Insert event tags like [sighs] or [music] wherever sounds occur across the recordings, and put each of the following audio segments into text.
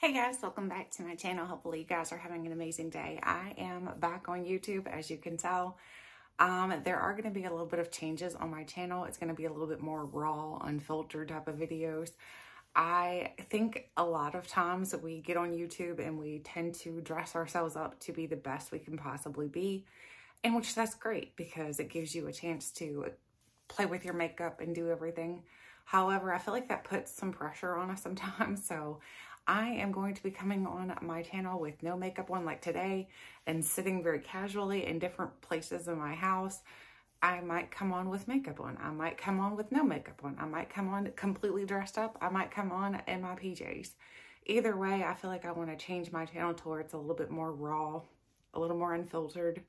Hey guys, welcome back to my channel. Hopefully you guys are having an amazing day. I am back on YouTube, as you can tell. Um, there are going to be a little bit of changes on my channel. It's going to be a little bit more raw, unfiltered type of videos. I think a lot of times we get on YouTube and we tend to dress ourselves up to be the best we can possibly be, and which that's great because it gives you a chance to play with your makeup and do everything. However, I feel like that puts some pressure on us sometimes. [laughs] So I am going to be coming on my channel with no makeup on like today and sitting very casually in different places in my house. I might come on with makeup on. I might come on with no makeup on. I might come on completely dressed up. I might come on in my PJs. Either way, I feel like I want to change my channel towards a little bit more raw, a little more unfiltered,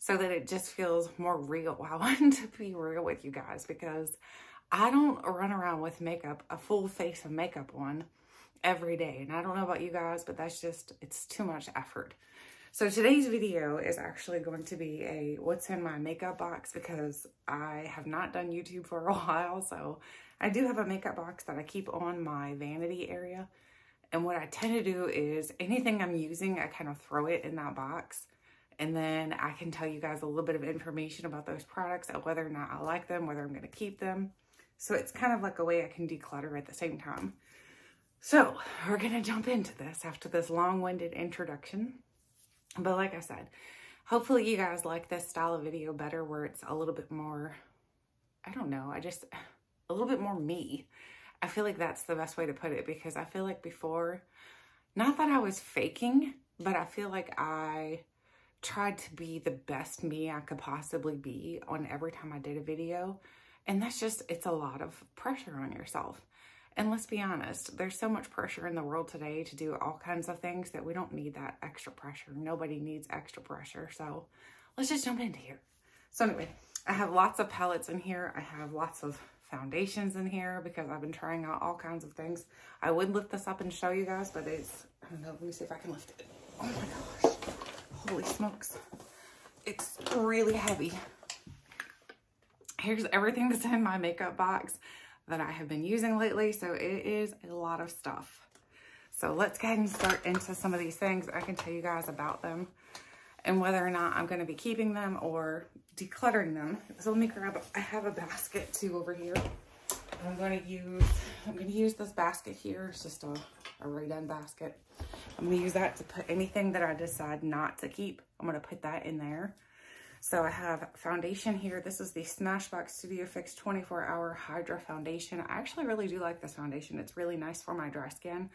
so that it just feels more real. [laughs] I want to be real with you guys because I don't run around with makeup, a full face of makeup on every day. And I don't know about you guys, but that's just, it's too much effort. So today's video is actually going to be a what's in my makeup box because I have not done YouTube for a [laughs] while. So I do have a makeup box that I keep on my vanity area. And what I tend to do is anything I'm using, I kind of throw it in that box. And then I can tell you guys a little bit of information about those products and whether or not I like them, whether I'm going to keep them. So it's kind of like a way I can declutter at the same time. So we're going to jump into this after this long-winded introduction. But like I said, hopefully you guys like this style of video better where it's a little bit more, I don't know, I just, a little bit more me. I feel like that's the best way to put it because I feel like before, not that I was faking, but I feel like I tried to be the best me I could possibly be on every time I did a video. And that's just, it's a lot of pressure on yourself. And let's be honest, there's so much pressure in the world today to do all kinds of things that we don't need that extra pressure. Nobody needs extra pressure. So let's just jump into here. So anyway, I have lots of palettes in here. I have lots of foundations in here because I've been trying out all kinds of things. I would lift this up and show you guys, but it's, I don't know, let me see if I can lift it. Oh my gosh, holy smokes. It's really heavy. Here's everything that's in my makeup box that I have been using lately. So it is a lot of stuff. So let's go ahead and start into some of these things. I can tell you guys about them and whether or not I'm going to be keeping them or decluttering them. So let me grab, I have a basket too over here. I'm going to use, I'm going to use this basket here. It's just a, a right basket. I'm going to use that to put anything that I decide not to keep. I'm going to put that in there. So I have foundation here. This is the Smashbox Studio Fix 24 Hour Hydra Foundation. I actually really do like this foundation. It's really nice for my dry skin.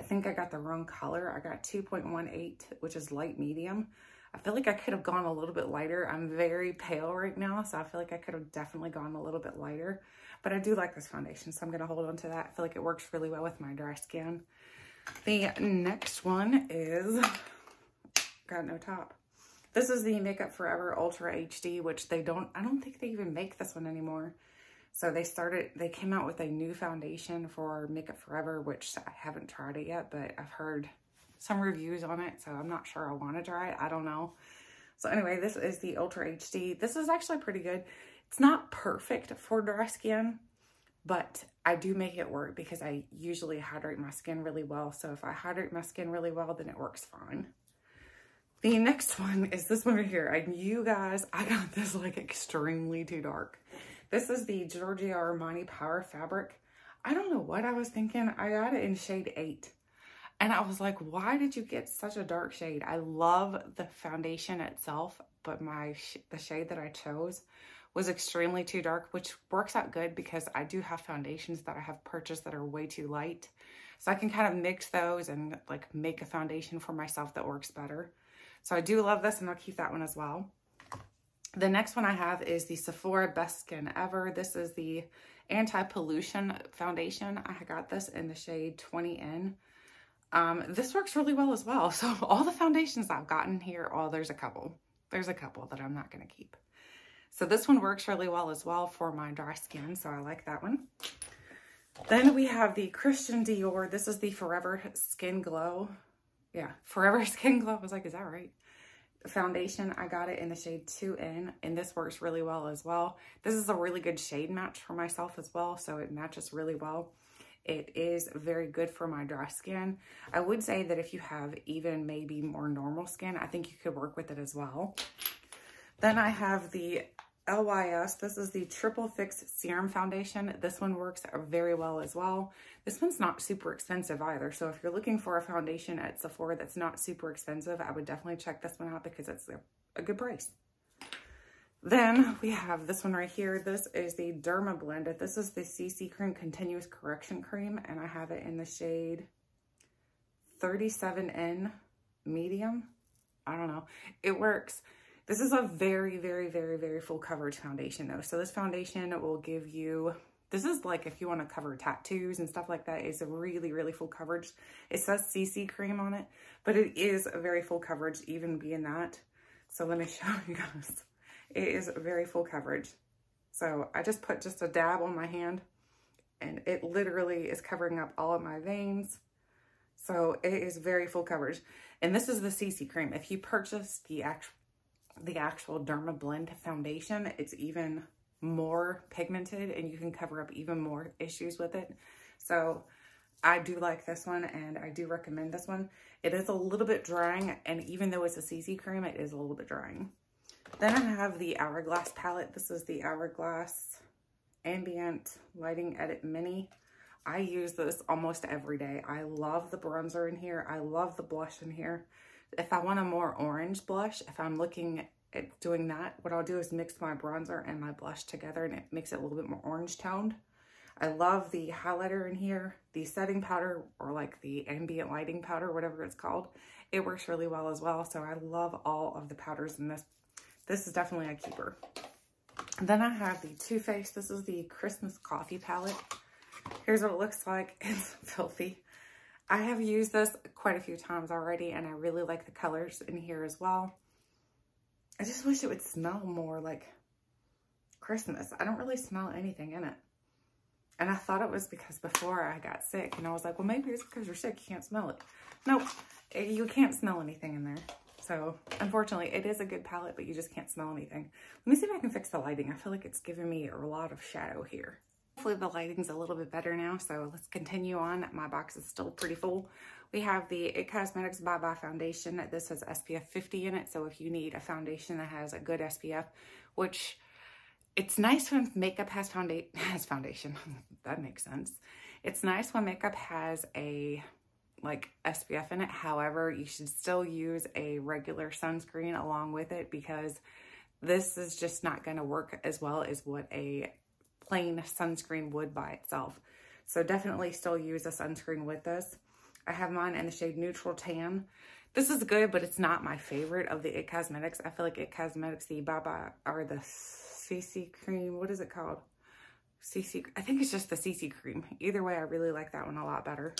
I think I got the wrong color. I got 2.18, which is light medium. I feel like I could have gone a little bit lighter. I'm very pale right now, so I feel like I could have definitely gone a little bit lighter. But I do like this foundation, so I'm going to hold on to that. I feel like it works really well with my dry skin. The next one is, got no top. This is the Makeup Forever Ultra HD, which they don't, I don't think they even make this one anymore. So they started, they came out with a new foundation for Makeup Forever, which I haven't tried it yet, but I've heard some reviews on it, so I'm not sure I want to try it. I don't know. So anyway, this is the Ultra HD. This is actually pretty good. It's not perfect for dry skin, but I do make it work because I usually hydrate my skin really well. So if I hydrate my skin really well, then it works fine. The next one is this one right here. And you guys, I got this like extremely too dark. This is the Giorgio Armani Power Fabric. I don't know what I was thinking. I got it in shade 8. And I was like, why did you get such a dark shade? I love the foundation itself, but my sh the shade that I chose was extremely too dark, which works out good because I do have foundations that I have purchased that are way too light. So I can kind of mix those and like make a foundation for myself that works better. So I do love this and I'll keep that one as well. The next one I have is the Sephora Best Skin Ever. This is the anti-pollution foundation. I got this in the shade 20N. Um, this works really well as well. [laughs] So all the foundations I've gotten here, oh, there's a couple. There's a couple that I'm not going to keep. So this one works really well as well for my dry skin. So I like that one. Then we have the Christian Dior. This is the Forever Skin Glow yeah, [laughs] Forever Skin Glow. I was like, is that right? Foundation, I got it in the shade 2N, and this works really well as well. This is a really good shade match for myself as well, so it matches really well. It is very good for my dry skin. I would say that if you have even maybe more normal skin, I think you could work with it as well. Then I have the LYS. This is the Triple Fix Serum Foundation. This one works very well as well. This one's not super expensive either. So if you're looking for a foundation at Sephora that's not super expensive, I would definitely check this one out because it's a good price. Then we have this one right here. This is the Dermablend. This is the CC Cream Continuous Correction Cream, and I have it in the shade 37N Medium. I don't know. It works. This is a very, very, very, very full coverage foundation though. So this foundation will give you, this is like if you want to cover tattoos and stuff like that, it's a really, really full coverage. It says CC cream on it, but it is a very full coverage even being that. So let me [laughs] show you guys. It is very full coverage. So I just put just a dab on my hand and it literally is covering up all of my veins. So it is very full coverage. And this is the CC cream. If you purchase the actual the actual Dermablend foundation, it's even more pigmented and you can cover up even more issues with it. So I do like this one and I do recommend this one. It is a little bit drying and even though it's a CC cream, it is a little bit drying. Then I have the Hourglass palette. This is the Hourglass Ambient Lighting Edit Mini. I use this almost every day. I love the bronzer in here. I love the blush in here if I want a more orange blush, if I'm looking at doing that, what I'll do is mix my bronzer and my blush together and it makes it a little bit more orange toned. I love the highlighter in here, the setting powder or like the ambient lighting powder, whatever it's called. It works really well as well. So I love all of the powders in this. This is definitely a keeper. then I have the Too Faced. This is the Christmas Coffee Palette. Here's what it looks like. [laughs] It's filthy. I have used this quite a few times already and I really like the colors in here as well. I just wish it would smell more like Christmas. I don't really smell anything in it. And I thought it was because before I got sick and I was like, well, maybe it's because you're sick. You can't smell it. Nope. You can't smell anything in there. So unfortunately, it is a good palette, but you just can't smell anything. Let me see if I can fix the lighting. I feel like it's giving me a lot of shadow here. Hopefully the lighting's a little bit better now, so let's continue on. My box is still pretty full. We have the IT Cosmetics Bye Bye Foundation. This has SPF 50 in it, so if you need a foundation that has a good SPF, which it's nice when makeup has, founda [laughs] has foundation. [laughs] that makes sense. It's nice when makeup has a like SPF in it. However, you should still use a regular sunscreen along with it because this is just not going to work as well as what a plain sunscreen would by itself. So definitely still use a sunscreen with this. I have mine in the shade Neutral Tan. This is good, but it's not my favorite of the IT Cosmetics. I feel like IT Cosmetics, the Baba, or the CC cream, what is it called? CC, I think it's just the CC cream. Either way, I really like that one a lot better.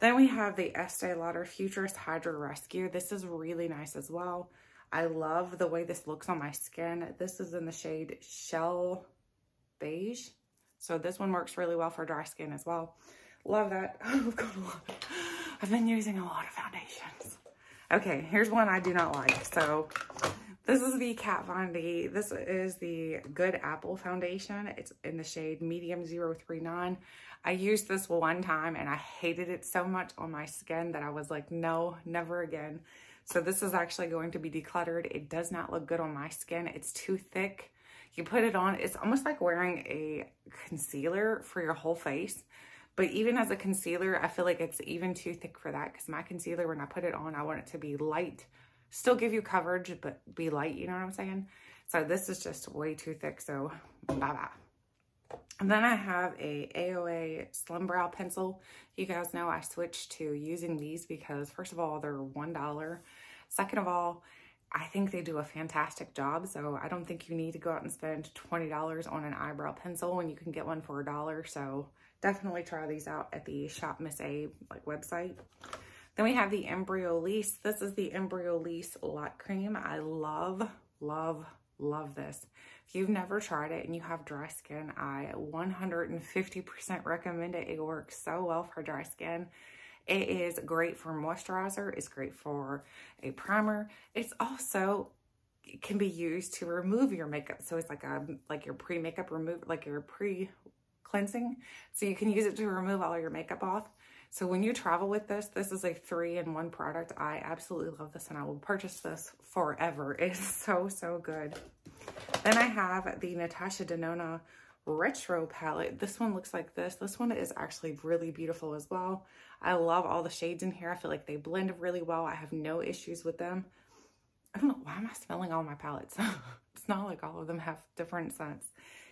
Then we have the Estee Lauder Futurist Hydra Rescue. This is really nice as well. I love the way this looks on my skin. This is in the shade Shell beige. So this one works really well for dry skin as well. Love that. I've got a lot. I've been using a lot of foundations. Okay, here's one I do not like. So this is the Kat Von D. This is the Good Apple Foundation. It's in the shade Medium 039. I used this one time and I hated it so much on my skin that I was like, no, never again. So this is actually going to be decluttered. It does not look good on my skin. It's too thick. You put it on, it's almost like wearing a concealer for your whole face. But even as a concealer, I feel like it's even too thick for that because my concealer, when I put it on, I want it to be light. Still give you coverage, but be light, you know what I'm saying? So this is just way too thick, so bye-bye. And then I have a AOA Slim Brow Pencil. You guys know I switched to using these because first of all, they're $1. Second of all, I think they do a fantastic job. So I don't think you need to go out and spend $20 on an eyebrow pencil when you can get one for a dollar. So definitely try these out at the Shop Miss A like website. Then we have the Embryolisse. This is the Embryolisse Lot Cream. I love, love, love this. If you've never tried it and you have dry skin, I 150% recommend it. It works so well for dry skin. It is great for moisturizer. It's great for a primer. It's also it can be used to remove your makeup. So it's like a like your pre-makeup remove like your pre cleansing. So you can use it to remove all your makeup off. So when you travel with this, this is a three-in-one product. I absolutely love this and I will purchase this forever. [laughs] It's so, so good. Then I have the Natasha Denona Retro palette. This one looks like this. This one is actually really beautiful as well. I love all the shades in here. I feel like they blend really well. I have no issues with them. I don't know, why am I smelling all my palettes? [laughs] it's not like all of them have different scents.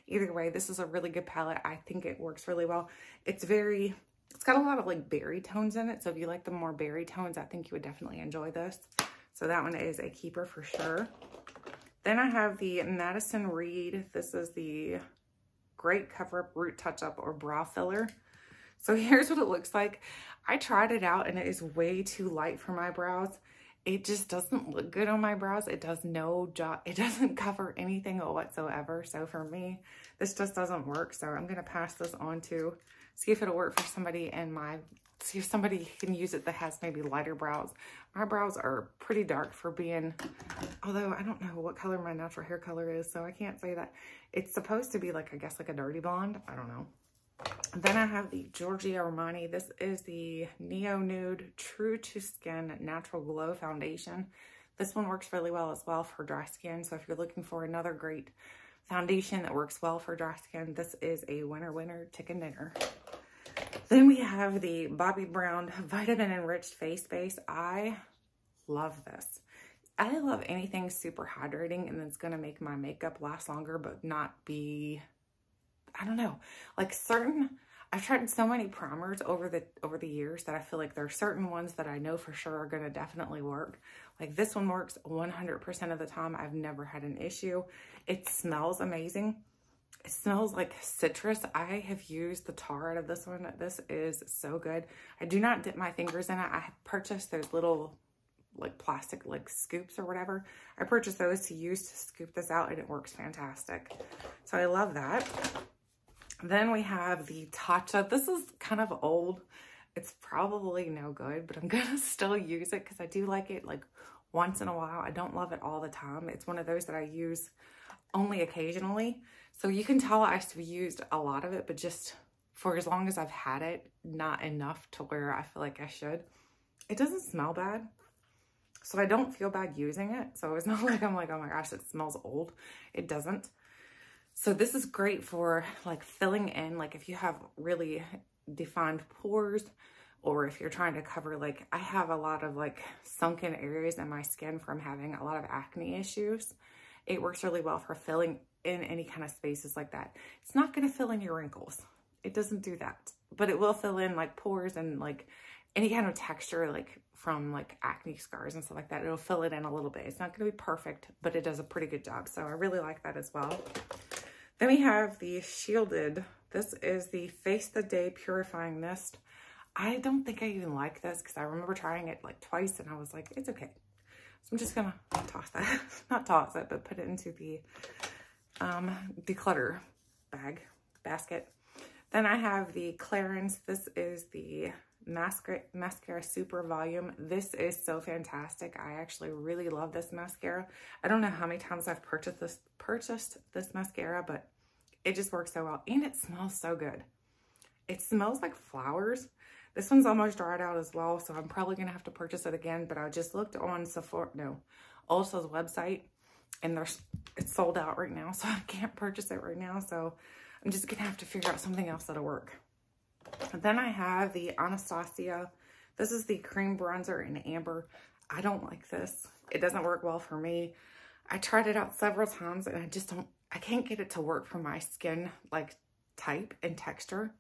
Either way, this is a really good palette. I think it works really well. It's very it's got a lot of like berry tones in it. So if you like the more berry tones, I think you would definitely enjoy this. So that one is a keeper for sure. Then I have the Madison Reed. This is the Great Cover Up Root Touch Up or Brow Filler. So [laughs] here's what it looks like. I tried it out and it is way too light for my brows. It just doesn't look good on my brows. It does no job. [laughs] It doesn't cover anything whatsoever. So for me, this just doesn't work. So I'm going to pass this on to see if it'll work for somebody and my, see if somebody can use it that has maybe lighter brows. My brows are pretty dark for being, although I don't know what color my natural hair color is, so I can't say that. It's supposed to be like, I guess like a dirty blonde. I don't know. Then I have the Giorgio Armani. This is the Neo Nude True to Skin Natural Glow Foundation. This one works really well as well for dry skin. So if you're looking for another great foundation that works well for dry skin, this is a winner winner chicken dinner. Then we have the Bobbi Brown Vitamin Enriched Face Base. I love this. I love anything super hydrating and it's going to make my makeup last longer but not be, I don't know, like certain, I've tried so many primers over the over the years that I feel like there are certain ones that I know for sure are going to definitely work. Like this one works 100% of the time. I've never had an issue. It smells amazing. It smells like citrus. I have used the tar out of this one. This is so good. I do not dip my fingers in it. I purchased those little like plastic like scoops or whatever. I purchased those to use to scoop this out and it works fantastic. So I love that. Then we have the Tatcha. This is kind of old. It's probably no good, but I'm [laughs] going to still use it because I do like it like once in a while. I don't love it all the time. It's one of those that I use only occasionally. So you can tell I've used a lot of it, but just for as long as I've had it, not enough to where I feel like I should. It doesn't smell bad. So I don't feel bad using it. So it's [laughs] not like I'm like, oh my gosh, it smells old. It doesn't. So this is great for like filling in, like if you have really defined pores or if you're trying to cover like, I have a lot of like sunken areas in my skin from having a lot of acne issues. It works really well for filling in any kind of spaces like that. It's not going to fill in your wrinkles. It doesn't do that, but it will fill in like pores and like any kind of texture like from like acne scars and stuff like that. It'll fill it in a little bit. It's not going to be perfect, but it does a pretty good job. So I really like that as well. Then we have the Shielded. This is the Face the Day Purifying Mist. I don't think I even like this because I remember trying it like twice and I was like, it's okay. So I'm just gonna toss that, [laughs] not toss it, but put it into the um, declutter bag, basket. Then I have the Clarins. This is the Mascara, Mascara Super Volume. This is so fantastic. I actually really love this mascara. I don't know how many times I've purchased this, purchased this mascara, but it just works so well. And it smells so good. It smells like flowers. This one's almost dried out as well, so I'm probably going to have to purchase it again. But I just looked on Sephora, no, Ulta's website, and there's it's sold out right now, [laughs] so I can't purchase it right now. So I'm just going to have to figure out something else that'll work. Then I have the Anastasia. This is the cream bronzer in amber. I don't like this. It doesn't work well for me. I tried it out several times and I just don't, I can't get it to work for my skin like type and texture.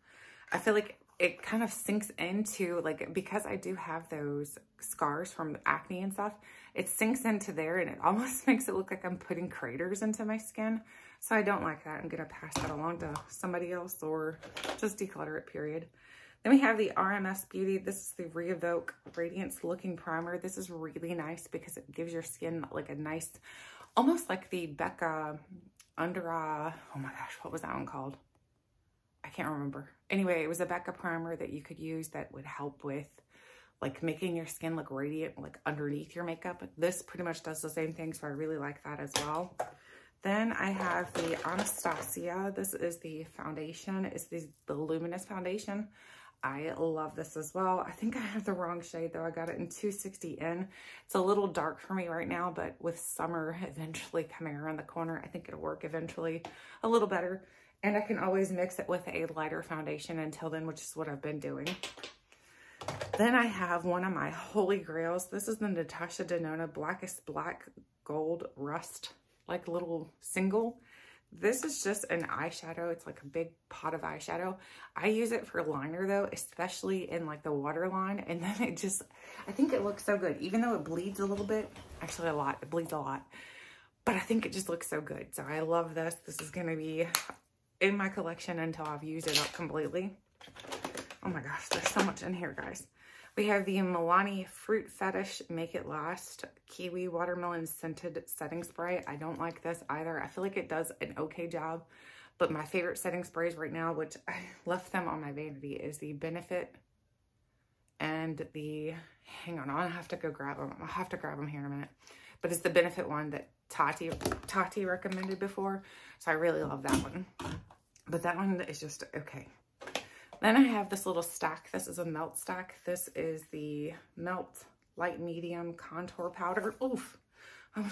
I feel like it kind of sinks into like, because I do have those scars from acne and stuff, it sinks into there and it almost [laughs] makes it look like I'm putting craters into my skin. So I don't like that. I'm going to pass that along to somebody else or just declutter it, period. Then we have the RMS Beauty. This is the ReEvolve Radiance Looking Primer. This is really nice because it gives your skin like a nice, almost like the Becca Under Eye, oh my gosh, what was that one called? I can't remember. Anyway, it was a Becca primer that you could use that would help with like making your skin look radiant like underneath your makeup. This pretty much does the same thing, so I really like that as well. Then I have the Anastasia. This is the foundation. It's the, the Luminous Foundation. I love this as well. I think I have the wrong shade though. I got it in 260N. It's a little dark for me right now, but with summer [laughs] eventually coming around the corner, I think it'll work eventually a little better. And I can always mix it with a lighter foundation until then, which is what I've been doing. Then I have one of my holy grails. This is the Natasha Denona Blackest Black Gold Rust, like a little single. This is just an eyeshadow. It's like a big pot of eyeshadow. I use it for liner though, especially in like the waterline. And then it just, I think it looks so good. Even though it bleeds a little bit, actually a lot, it bleeds a lot. But I think it just looks so good. So I love this. This is gonna be in my collection until I've used it up completely. Oh my gosh, there's so much in here, guys. We have the Milani Fruit Fetish Make It Last Kiwi Watermelon Scented Setting Spray. I don't like this either. I feel like it does an okay job, but my favorite setting sprays right now, which [laughs] I left them on my vanity, is the Benefit and the, hang on, I'll have to go grab them. I'll have to grab them here in a minute. But it's the Benefit one that Tati, Tati recommended before. So I really love that one. But that one is just okay. Then I have this little stack. This is a melt stack. This is the Melt Light Medium Contour Powder. Oof. [laughs]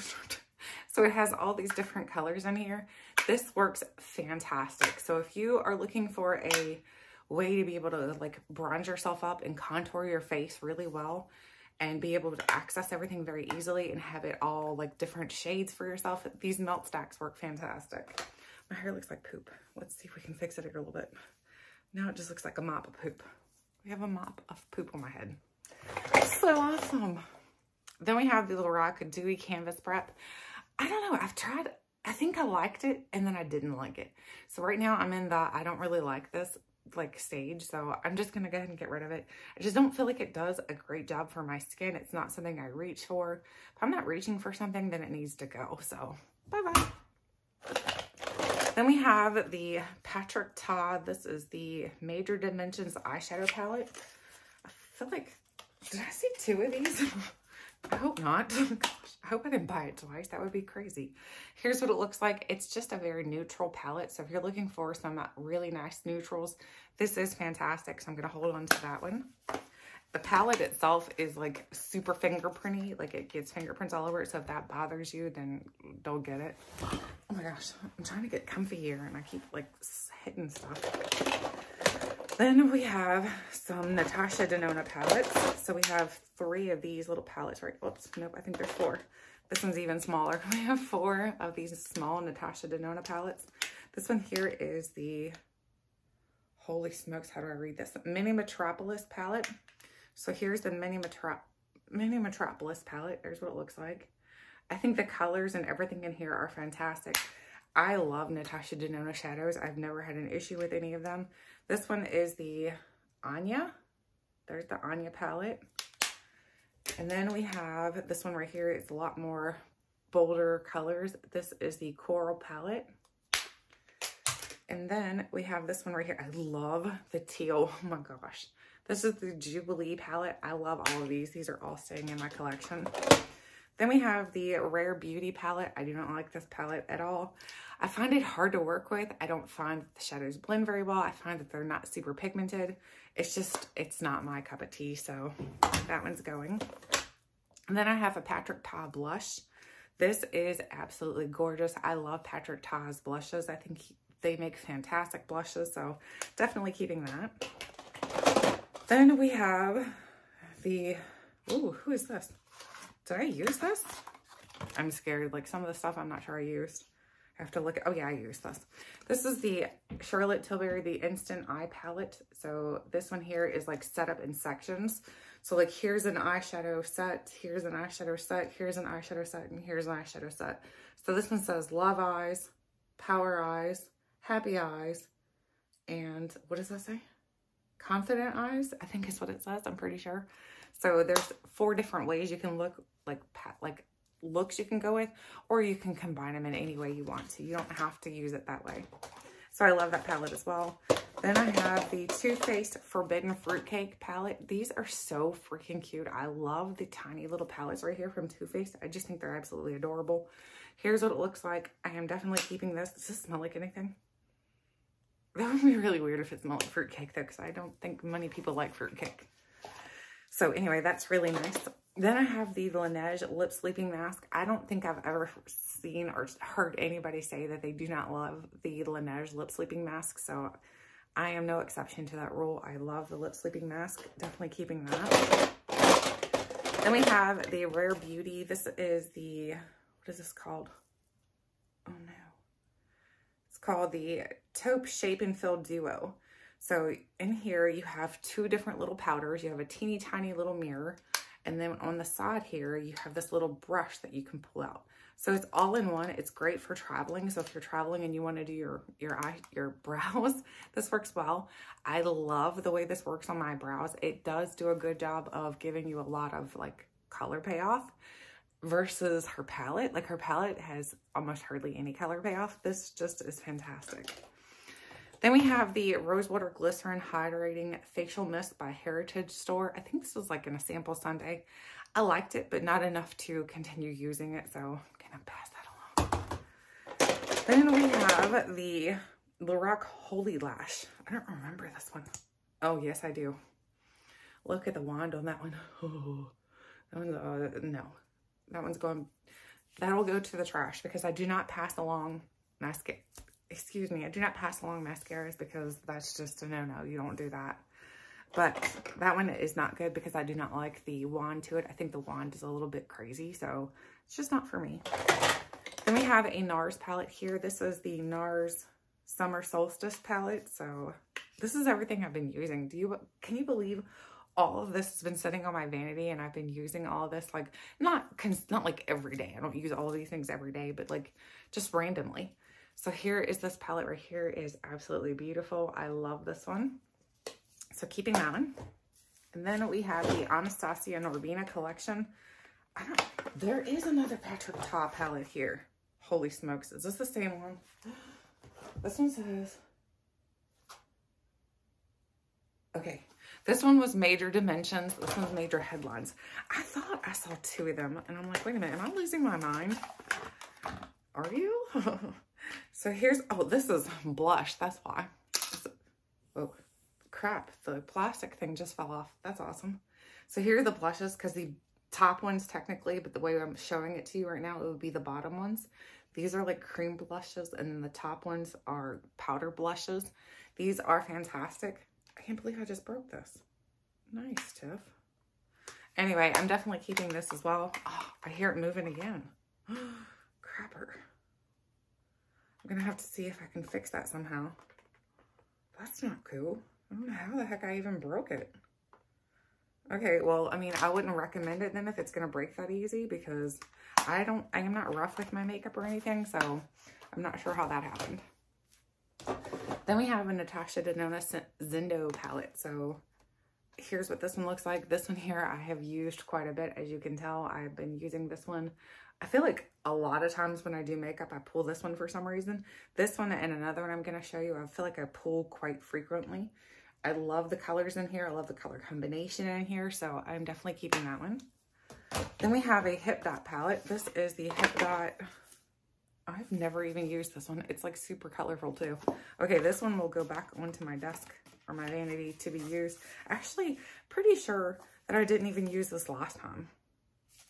So it has all these different colors in here. This works fantastic. So if you are looking for a way to be able to like bronze yourself up and contour your face really well and be able to access everything very easily and have it all like different shades for yourself, these melt stacks work fantastic. My hair looks like poop. Let's see if we can fix it a little bit. Now it just looks like a mop of poop. We have a mop of poop on my head. So awesome. Then we have the Lorac Dewy Canvas Prep. I don't know. I've tried, I think I liked it and then I didn't like it. So right now I'm in the I don't really like this like stage. So I'm just going to go ahead and get rid of it. I just don't feel like it does a great job for my skin. It's not something I reach for. If I'm not reaching for something, then it needs to go. So bye-bye. Then we have the Patrick Ta. This is the Major Dimensions eyeshadow palette. I feel like, did I see two of these? [laughs] I hope not. [laughs] I hope I didn't buy it twice. That would be crazy. Here's what it looks like. It's just a very neutral palette. So if you're looking for some really nice neutrals, this is fantastic. So I'm going to hold on to that one. The palette itself is like super fingerprinty, like it gets fingerprints all over it. So if that bothers you, then don't get it. Oh my gosh, I'm trying to get comfy here and I keep like hitting stuff. Then we have some Natasha Denona palettes. So we have three of these little palettes, right? Oops, nope, I think there's four. This one's even smaller. [laughs] We have four of these small Natasha Denona palettes. This one here is the, holy smokes, how do I read this? Mini Metropolis palette. So here's the Mini, Metro Mini Metropolis palette. There's what it looks like. I think the colors and everything in here are fantastic. I love Natasha Denona shadows. I've never had an issue with any of them. This one is the Anya. There's the Anya palette. And then we have this one right here. It's a lot more bolder colors. This is the Coral palette. And then we have this one right here. I love the teal. [laughs] Oh my gosh. This is the Jubilee palette. I love all of these. These are all staying in my collection. Then we have the Rare Beauty palette. I do not like this palette at all. I find it hard to work with. I don't find the shadows blend very well. I find that they're not super pigmented. It's just, it's not my cup of tea. So that one's going. And then I have a Patrick Ta blush. This is absolutely gorgeous. I love Patrick Ta's blushes. I think he, they make fantastic blushes. So definitely keeping that. Then we have the, oh, who is this? Did I use this? I'm scared. Like some of the stuff I'm not sure I used. I have to look at, oh yeah, I used this. This is the Charlotte Tilbury, the Instant Eye Palette. So this one here is like set up in sections. So like here's an eyeshadow set, here's an eyeshadow set, here's an eyeshadow set, and here's an eyeshadow set. So this one says Love Eyes, Power Eyes, Happy Eyes, and what does that say? Confident eyes, I think is what it says. I'm pretty sure. So there's four different ways you can look like like looks you can go with, or you can combine them in any way you want to. You don't have to use it that way. So I love that palette as well. Then I have the Too Faced Forbidden Fruitcake palette. These are so freaking cute. I love the tiny little palettes right here from Too Faced. I just think they're absolutely adorable. Here's what it looks like. I am definitely keeping this. Does this smell like anything? That would be really weird if it smelled like fruitcake though, because I don't think many people like fruitcake. So anyway, that's really nice. Then I have the Laneige Lip Sleeping Mask. I don't think I've ever seen or heard anybody say that they do not love the Laneige Lip Sleeping Mask. So I am no exception to that rule. I love the lip sleeping mask. Definitely keeping that. Then we have the Rare Beauty. This is the, what is this called? Oh no. It's called the Taupe Shape and Fill Duo. So in here you have two different little powders. You have a teeny tiny little mirror. And then on the side here, you have this little brush that you can pull out. So it's all in one. It's great for traveling. So if you're traveling and you want to do your, your eye, your [laughs] brows, this works well. I love the way this works on my brows. It does do a good job of giving you a lot of like color payoff versus her palette. Like her palette has almost hardly any color payoff. This just is fantastic. Then we have the Rosewater Glycerin Hydrating Facial Mist by Heritage Store. I think this was like in a sample Sunday. I liked it, but not enough to continue using it. So I'm gonna pass that along. Then we have the Lorac Holy Lash. I don't remember this one. Oh, yes, I do. Look at the wand on that one. Oh, [laughs] that one's, uh, no, that one's going, that'll go to the trash because I do not pass along mascara. Excuse me, I do not pass along mascaras because that's just a no-no. You don't do that. But that one is not good because I do not like the wand to it. I think the wand is a little bit crazy, so it's just not for me. Then we have a NARS palette here. This is the NARS Summer Solstice palette. So this is everything I've been using. Do you, can you believe all of this has been sitting on my vanity and I've been using all this, like not, not like every day. I don't use all these things every day, but like just randomly. So here is this palette right here is absolutely beautiful. I love this one. So keeping that one. And then we have the Anastasia Norvina collection. I don't, there is another Patrick Ta palette here. Holy smokes. Is this the same one? [gasps] This one says, okay. This one was major dimensions. This one's major headlines. I thought I saw two of them and I'm like, wait a minute, am I losing my mind? Are you? [laughs] so here's, oh, this is blush. That's why. Oh, crap. The plastic thing just fell off. That's awesome. So here are the blushes because the top ones technically, but the way I'm showing it to you right now, it would be the bottom ones. These are like cream blushes and the top ones are powder blushes. These are fantastic. I can't believe I just broke this. Nice, Tiff. Anyway, I'm definitely keeping this as well. Oh, I hear it moving again. [gasps] Crapper. I'm going to have to see if I can fix that somehow. That's not cool. I don't know how the heck I even broke it. Okay, well, I mean, I wouldn't recommend it then if it's going to break that easy because I don't, I am not rough with my makeup or anything, so I'm not sure how that happened. Then we have a Natasha Denona Zendo palette. So here's what this one looks like. This one here I have used quite a bit. As you can tell, I've been using this one. I feel like a lot of times when I do makeup, I pull this one for some reason. This one and another one I'm going to show you, I feel like I pull quite frequently. I love the colors in here. I love the color combination in here. So I'm definitely keeping that one. Then we have a HipDot palette. This is the HipDot. I've never even used this one. It's like super colorful too. Okay, this one will go back onto my desk or my vanity to be used. Actually, pretty sure that I didn't even use this last time.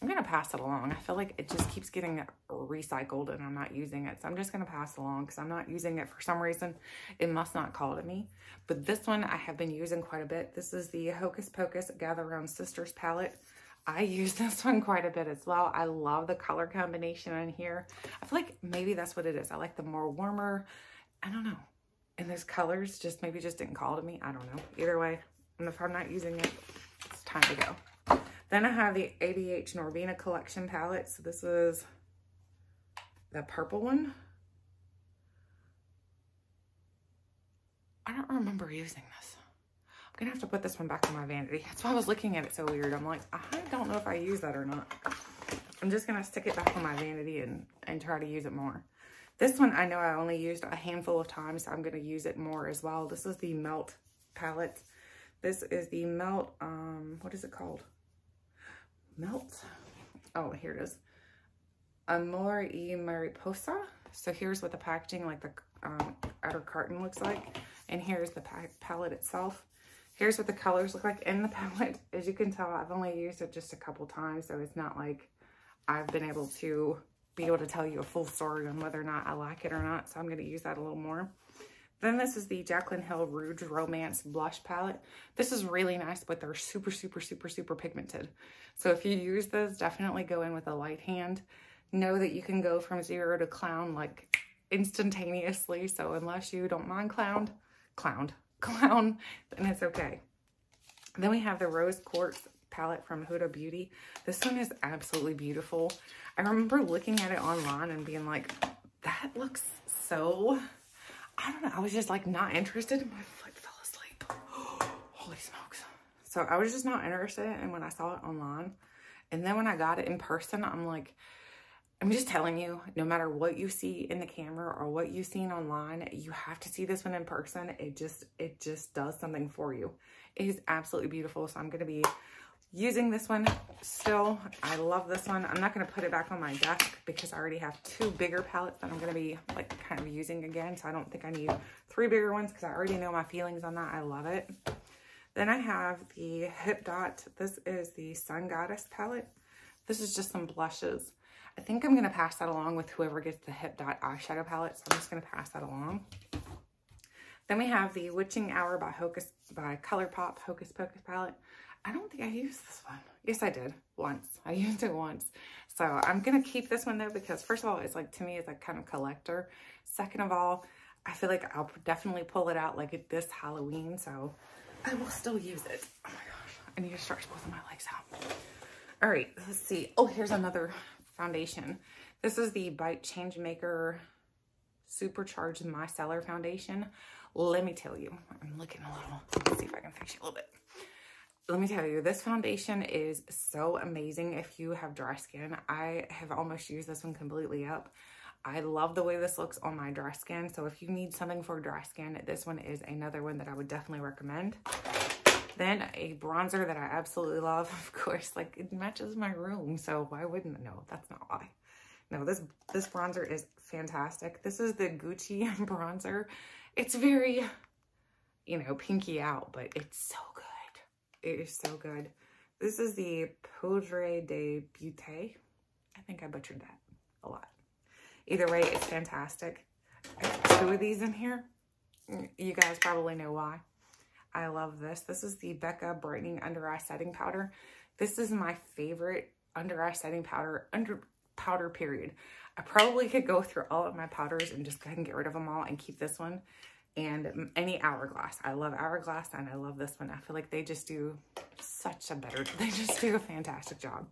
I'm going to pass it along. I feel like it just keeps getting recycled and I'm not using it. So I'm just going to pass along because I'm not using it for some reason. It must not call to me. But this one I have been using quite a bit. This is the Hocus Pocus Gather Around Sisters palette. I [laughs] use this one quite a bit as well. I love the color combination in here. I feel like maybe that's what it is. I like the more warmer, I don't know. And those colors just maybe just didn't call to me. I don't know. Either way, and if I'm not using it, it's time to go. Then I have the ABH Norvina Collection palette. So this is the purple one. I don't remember using this. I'm gonna have to put this one back in my vanity. That's why I was looking at it so weird. I'm like, I don't know if I use that or not. I'm just gonna stick it back on my vanity and, and try to use it more. This one I know I only used a handful of times, so I'm going to use it more as well. This is the Melt palette. This is the Melt, um, what is it called? Melt? Oh, here it is. Amor y Mariposa. So here's what the packaging, like the um, outer carton looks like. And here's the palette itself. Here's what the colors look like in the [laughs] palette. As you can tell, I've only used it just a couple times, so it's not like I've been able to be able to tell you a full story on whether or not I like it or not. So I'm going to use that a little more. Then this is the Jaclyn Hill Rouge Romance Blush Palette. This is really nice, but they're super, super, super, super pigmented. So if you use those, definitely go in with a light hand. Know that you can go from zero to clown like instantaneously. So unless you don't mind clown, clown, [laughs] clown, then it's okay. Then we have the Rose Quartz palette from Huda Beauty. This one is absolutely beautiful. I remember looking at it online and being like, that looks so, I don't know. I was just like not interested. My foot fell asleep. [gasps] Holy smokes. So I was just not interested. And when I saw it online and then when I got it in person, I'm like, I'm just telling you, no matter what you see in the camera or what you've seen online, you have to see this one in person. It just, it just does something for you. It is absolutely beautiful. So I'm going to be using this one still. I love this one. I'm not going to put it back on my desk because I already have two bigger palettes that I'm going to be like kind of using again. So I don't think I need three bigger ones because I already know my feelings on that. I love it. Then I have the HipDot. This is the Sun Goddess palette. This is just some blushes. I think I'm going to pass that along with whoever gets the HipDot eyeshadow palette. So I'm just going to pass that along. Then we have the Witching Hour by Hocus by ColourPop Hocus Pocus palette. I don't think I used this one. Yes, I did once. I [laughs] used it once. So I'm going to keep this one though because first of all, it's like to me, it's a kind of collector. Second of all, I feel like I'll definitely pull it out like this Halloween. So I will still use it. Oh my gosh. I need to stretch both of my legs out. All right, let's see. Oh, here's another foundation. This is the Bite Change Maker Supercharged Micellar Foundation. Let me tell you, I'm looking a little, let's see if I can fix you a little bit. Let me tell you, this foundation is so amazing if you have dry skin. I have almost used this one completely up. I love the way this looks on my dry skin. So if you need something for dry skin, this one is another one that I would definitely recommend. Then a bronzer that I absolutely love, [laughs] of course, like it matches my room. So why wouldn't, no, that's not why. No, this, this bronzer is fantastic. This is the Gucci [laughs] bronzer. It's very, you know, pinky out, but it's so good. It is so good. This is the Poudre de Beauté. I think I butchered that a lot. Either way, it's fantastic. Two of these in here. Mm, you guys probably know why. I love this. This is the Becca Brightening Under Eye Setting Powder. This is my favorite under eye setting powder, under powder period. I probably could go through all of my powders and just go ahead and get rid of them all and keep this one and any Hourglass. I love Hourglass and I love this one. I feel like they just do such a better, [laughs] they just do a fantastic job.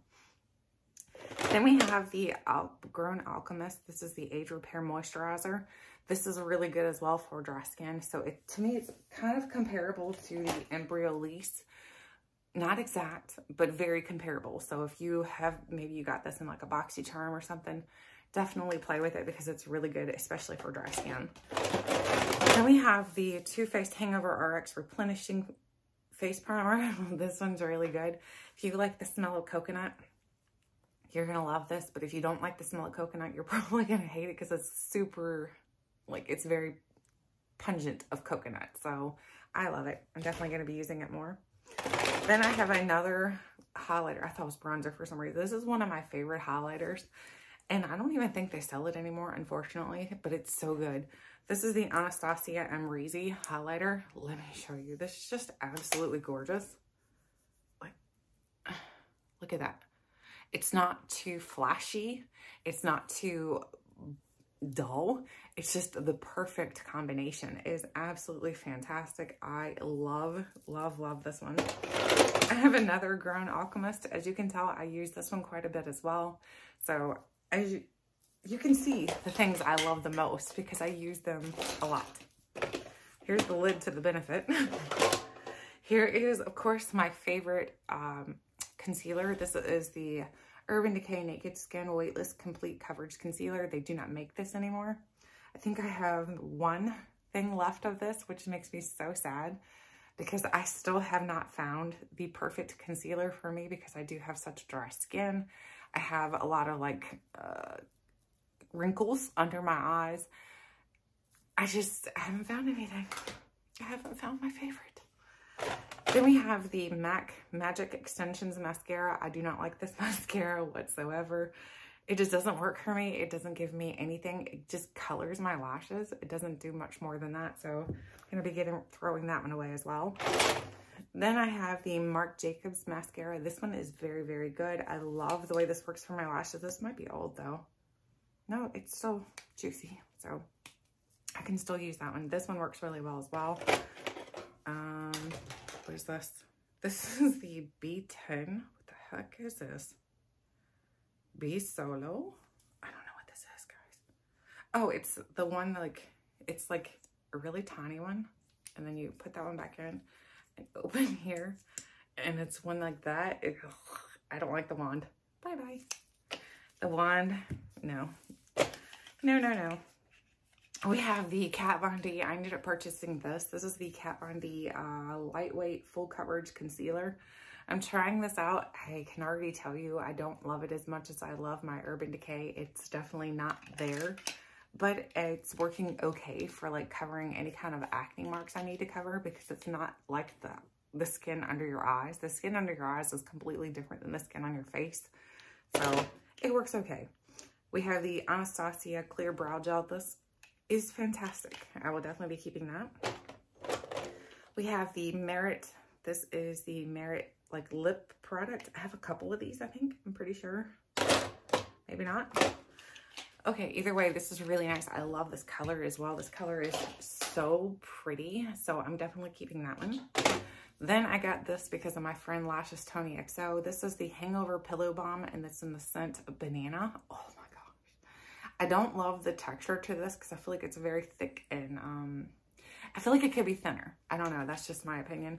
Then we have the Al Grown Alchemist. This is the Age Repair Moisturizer. This is really good as well for dry skin. So it, to me, it's kind of comparable to the Embryolisse. Not exact, but very comparable. So if you have, maybe you got this in like a BoxyCharm or something, definitely play with it because it's really good, especially for dry skin. Then we have the Too Faced Hangover RX Replenishing Face Primer. [laughs] this one's really good. If you like the smell of coconut, you're going to love this. But if you don't like the smell of coconut, you're [laughs] probably going to hate it because it's super like it's very pungent of coconut. So I love it. I'm definitely going to be using it more. Then I have another highlighter. I thought it was bronzer for some reason. This is one of my favorite highlighters. And I don't even think they sell it anymore, unfortunately, but it's so good. This is the Anastasia Amrezy highlighter. Let me show you. This is just absolutely gorgeous. Like, [sighs] look at that. It's not too flashy. It's not too dull. It's just the perfect combination. It is absolutely fantastic. I love, love, love this one. I have another Grown Alchemist. As you can tell, I use this one quite a bit as well. So as you, you can see the things I love the most because I use them a lot. Here's the lid to the benefit. [laughs] Here is, of course, my favorite um, concealer. This is the Urban Decay Naked Skin Weightless Complete Coverage Concealer. They do not make this anymore. I think I have one thing left of this, which makes me so sad because I still have not found the perfect concealer for me because I do have such dry skin. I have a lot of like uh, wrinkles under my eyes. I just haven't found anything. I haven't found my favorite. Then we have the MAC Magic Extensions Mascara. I do not like this [laughs] mascara whatsoever. It just doesn't work for me. It doesn't give me anything. It just colors my lashes. It doesn't do much more than that. So I'm going to be getting throwing that one away as well. Then I have the Marc Jacobs mascara. This one is very, very good. I love the way this works for my lashes. This might be old though. No, it's still juicy. So I can still use that one. This one works really well as well. Um, what is this? This [laughs] is the B10. What the heck is this? B Solo. I don't know what this is, guys. Oh, it's the one like, it's like a really tiny one. And then you put that one back in open [laughs] here. And it's one like that. It, ugh, I don't like the wand. Bye-bye. The wand, no. No, no, no. We have the Kat Von D. I ended up purchasing this. This is the Kat Von D uh, Lightweight Full Coverage Concealer. I'm trying this out. I can already tell you I don't love it as much as I love my Urban Decay. It's definitely not there, but it's working okay for like covering any kind of acne marks I need to cover because it's not like the, the skin under your eyes. The skin under your eyes is completely different than the skin on your face. So it works okay. We have the Anastasia Clear Brow Gel. This is fantastic. I will definitely be keeping that. We have the Merit. This is the Merit like lip product. I have a couple of these, I think. I'm pretty sure. Maybe not. Okay, either way, this is really nice. I love this color as well. This color is so pretty. So I'm definitely keeping that one. Then I got this because of my friend Lashes Tony XO. This is the Hangover Pillow Balm and it's in the scent Banana. Oh my gosh. I don't love the texture to this because I feel like it's very thick and um, I feel like it could be thinner. I don't know. That's just my opinion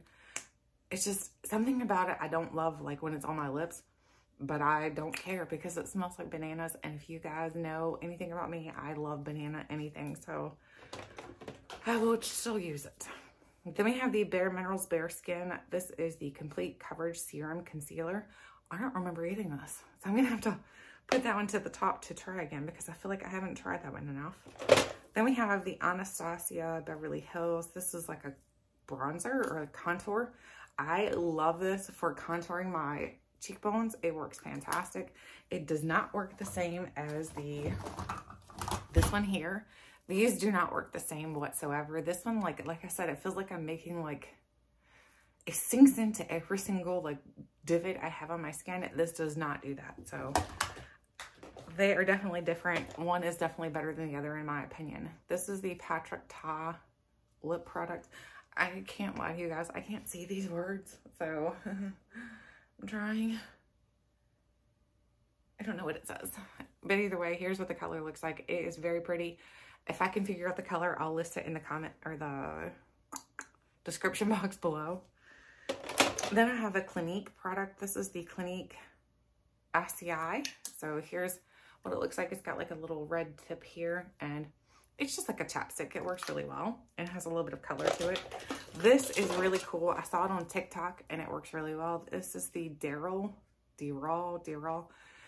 it's just something about it I don't love like when it's on my lips, but I don't care because it smells like bananas. And if you guys know anything about me, I love banana anything. So I will still use it. Then we have the Bare Minerals Bare Skin. This is the Complete Coverage Serum Concealer. I don't remember eating this. So I'm going to have to put that one to the top to try again because I feel like I haven't tried that one enough. Then we have the Anastasia Beverly Hills. This is like a bronzer or a contour. I love this for contouring my cheekbones. It works fantastic. It does not work the same as the this one here. These do not work the same whatsoever. This one, like like I said, it feels like I'm making like it sinks into every single like divot I have on my skin. This does not do that. So they are definitely different. One is definitely better than the other in my opinion. This is the Patrick Ta lip product. I can't lie to you guys. I can't see these words. So [laughs] I'm trying. I don't know what it says. But either way, here's what the color looks like. It is very pretty. If I can figure out the color, I'll list it in the comment or the description [laughs] box below. Then I have a Clinique product. This is the Clinique SCI. So here's what it looks like. It's got like a little red tip here and it's just like a chapstick. It works really well and it has a little bit of color to it. This is really cool. I saw it on TikTok and it works really well. This is the Daryl, Daryl, Daryl.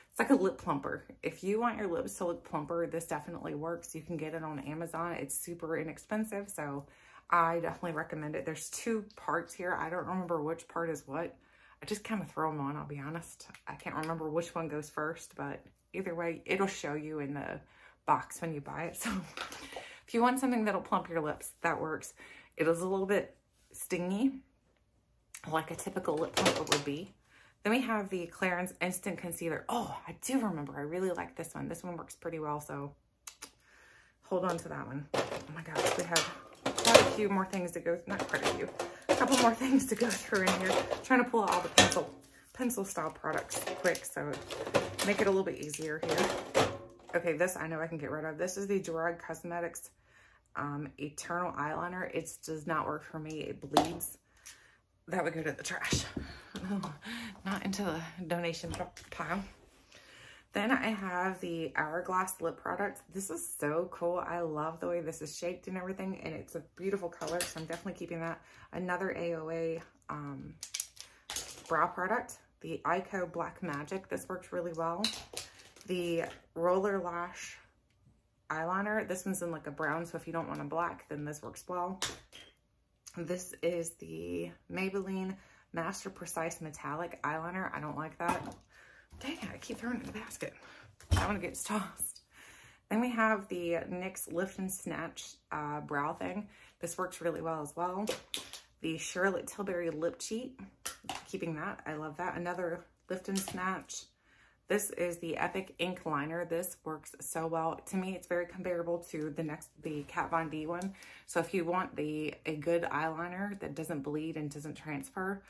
It's like a lip plumper. If you want your lips to look plumper, this definitely works. You can get it on Amazon. It's super inexpensive, so I definitely recommend it. There's two parts here. I don't remember which part is what. I just kind of throw them on, I'll be honest. I can't remember which one goes first, but either way, it'll show you in the box when you buy it. [laughs] So if you want something that'll plump your lips, that works. It is a little bit stingy, like a typical lip plumper would be. Then we have the Clarins Instant Concealer. Oh, I do remember. I really like this one. This one works pretty well, so hold on to that one. Oh my gosh, we have quite a few more things to go, not quite a few, a couple more [laughs] things to go through in here. I'm trying to pull out all the pencil, pencil style products quick, so make it a little bit easier here. Okay, this I know I can get rid of. This is the Gerard Cosmetics um, Eternal Eyeliner. It does not work for me. It bleeds. That would go to the trash. [laughs] not into the donation pile. Then I have the Hourglass lip product. This is so cool. I love the way this is shaped and everything, and it's a beautiful color, so I'm definitely keeping that. Another AOA um, brow product, the Eyeko Black Magic. This works really well. The Roller Lash eyeliner. This one's in like a brown, so if you don't want a black, then this works well. This is the Maybelline Master Precise Metallic Eyeliner. I don't like that. Dang it, I keep throwing it in the basket. That one gets tossed. Then we have the NYX Lift and Snatch uh, brow thing. This works really well as well. The Charlotte Tilbury Lip Cheat. Keeping that. I love that. Another Lift and Snatch. This is the Epic Ink Liner. This works so well. To me, it's very comparable to the next, the Kat Von D one. So if you want the a good eyeliner that doesn't bleed and doesn't transfer,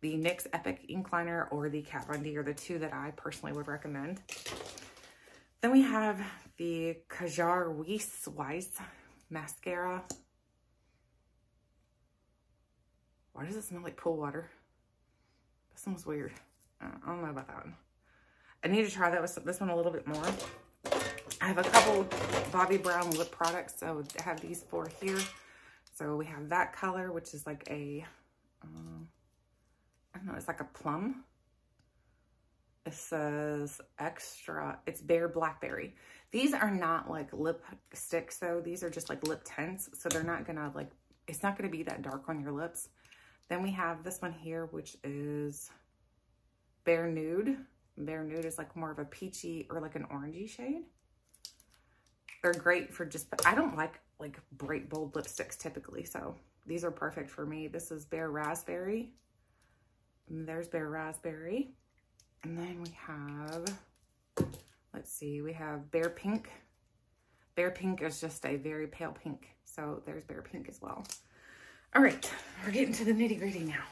the NYX Epic Ink Liner or the Kat Von D are the two that I personally would recommend. Then we have the Kjaer Weis Weis Mascara. Why does it smell like pool water? This smells weird. I don't know about that one. I need to try that with this one a little bit more. I have a couple Bobbi Brown lip products, so I have these four here. So we have that color, which is like a um, I don't know, it's like a plum. It says extra, it's Bare Blackberry. These are not like lip sticks though. These are just like lip tints. So they're not gonna like, it's not gonna be that dark on your lips. Then we have this one here, which is Bare Nude. Bare Nude is like more of a peachy or like an orangey shade. They're great for just, I don't like like bright bold lipsticks typically. So these are perfect for me. This is Bare Raspberry. And there's Bare Raspberry. And then we have, let's see, we have Bare Pink. Bare Pink is just a very pale pink. So there's Bare Pink as well. All right, we're getting to the nitty gritty now.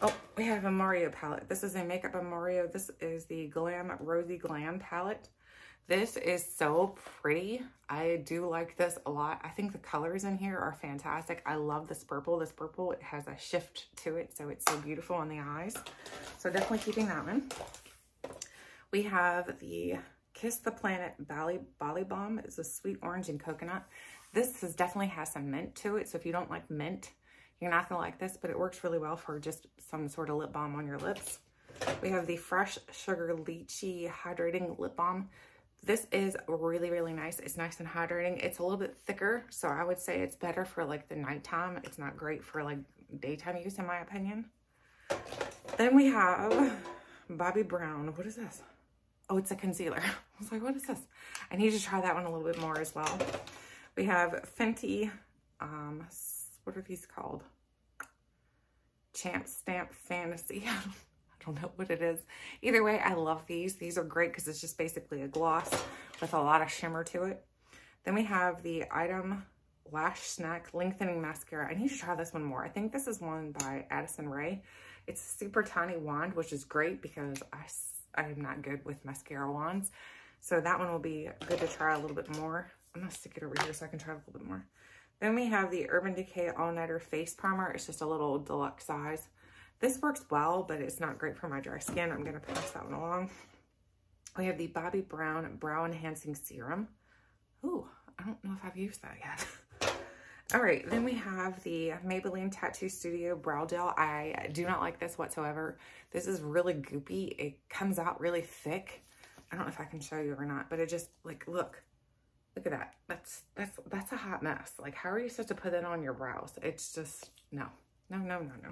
Oh, we have a Mario palette. This is a Makeup by Mario. This is the Glam Rosy Glam palette. This is so pretty. I do like this a lot. I think the colors in here are fantastic. I love this purple. This purple, it has a shift to it, so it's so beautiful on the eyes. So definitely keeping that one. We have the Kiss the Planet Bali, Bali Balm. It's a sweet orange and coconut. This is definitely has some mint to it, so if you don't like mint, you're not gonna like this, but it works really well for just some sort of lip balm on your lips. We have the Fresh Sugar Lychee Hydrating Lip Balm. This is really, really nice. It's nice and hydrating. It's a little bit thicker, so I would say it's better for like the nighttime. It's not great for like daytime use in my opinion. Then we have Bobbi Brown. What is this? Oh, it's a concealer. [laughs] I was like, what is this? I need to try that one a little bit more as well. We have Fenty, um, what are these called? Champ Stamp Fantasy. [laughs] I don't know what it is. Either way, I love these. These are great because it's just basically a gloss with a lot of shimmer to it. Then we have the Item Lash Snack Lengthening Mascara. I need to try this one more. I think this is one by Addison Rae. It's a super tiny wand, which is great because I, I am not good with mascara wands. So that one will be good to try a little bit more. I'm to stick it over here so I can try a little bit more. Then we have the Urban Decay All Nighter Face Primer. It's just a little deluxe size. This works well, but it's not great for my dry skin. I'm going to pass that one along. We have the Bobbi Brown Brow Enhancing Serum. Ooh, I don't know if I've used that yet. [laughs] All right, then we have the Maybelline Tattoo Studio Brow Gel. I do not like this whatsoever. This is really goopy. It comes out really thick. I don't know if I can show you or not, but it just, like, look. Look at that. That's, that's, that's a hot mess. Like, how are you supposed to put it on your brows? It's just, no. No, no, no, no.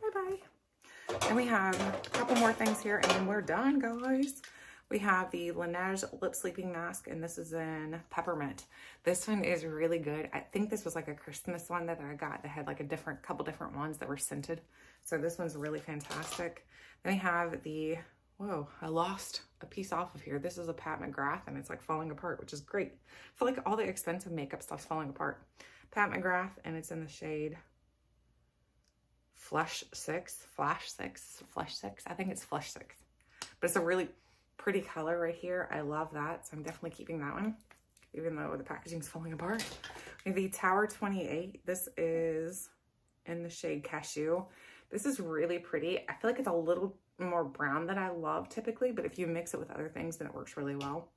Bye-bye. And we have a couple more things here, and then we're done, guys. We have the Laneige Lip Sleeping Mask, and this is in Peppermint. This one is really good. I think this was like a Christmas one that I got that had like a different couple different ones that were scented. So this one's really fantastic. Then we have the, whoa, I lost a piece off of here. This is a Pat McGrath, and it's like falling apart, which is great. I feel like all the expensive makeup stuff's falling apart. Pat McGrath, and it's in the shade Flush 6, Flash 6, Flush 6. I think it's Flush 6. But it's a really pretty color right here. I love that. So I'm definitely keeping that one, even though the packaging's falling apart. The Tower 28. This is in the shade Cashew. This is really pretty. I feel like it's a little more brown that I love typically, but if you mix it with other things, then it works really well.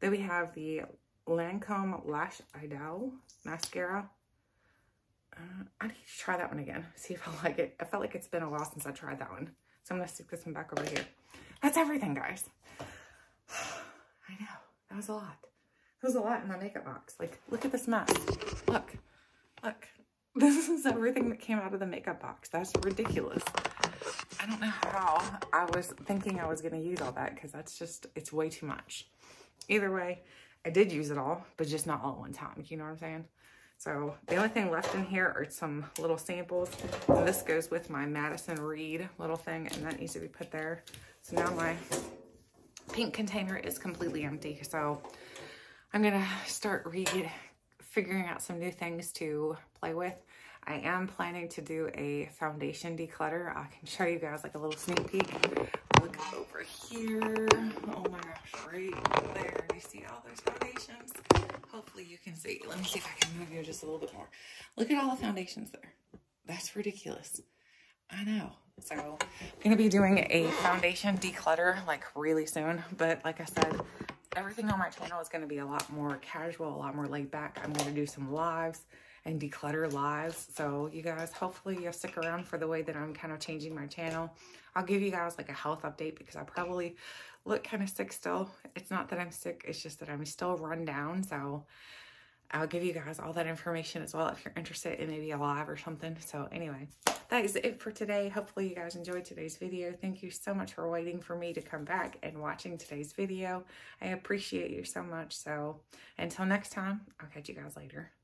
Then we have the Lancome Lash Idol Mascara. Uh, I need to try that one again, [laughs] see if I like it. I felt like it's been a while since I tried that one. So I'm to stick this one back over here. That's everything, guys. [sighs] I know. That was a lot. That was a lot in my makeup box. Like, look at this mess. Look. Look. [laughs] This is everything that came out of the makeup box. That's ridiculous. I don't know how I was thinking I was going to use all that because that's just, it's way too much. Either way, I did use it all, but just not all at one time. You know what I'm saying? So the only thing left in here are some little samples. And this goes with my Madison Reed little thing, and that needs to be put there. So now my pink container is completely empty. So I'm gonna start re figuring out some new things to play with. I am planning to do a foundation declutter. I can show you guys like a little sneak peek. Look over here. Oh my gosh, right there. You see all those foundations? Hopefully you can see. Let me see if I can move you just a little bit more. Look at all the foundations there. That's ridiculous. I know. So I'm going to be doing a foundation declutter like really soon. But like I said, everything on my channel is going to be a lot more casual, a lot more laid back. I'm going to do some lives and declutter lives. So you guys, hopefully you'll stick around for the way that I'm kind of changing my channel. I'll give you guys like a health update because I probably look kind of sick still. It's not that I'm sick, it's just that I'm still run down. So I'll give you guys all that information as well if you're interested in maybe a live or something. So anyway, that is it for today. Hopefully you guys enjoyed today's video. Thank you so much for waiting for me to come back and watching today's video. I appreciate you so much. So until next time, I'll catch you guys later.